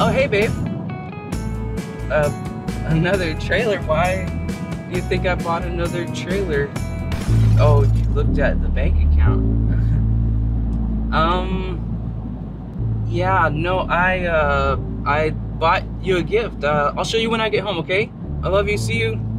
Oh, hey, babe. Uh, another trailer. Why do you think I bought another trailer? Oh, you looked at the bank account. um, yeah, no, I, uh, I bought you a gift. Uh, I'll show you when I get home, okay? I love you. See you.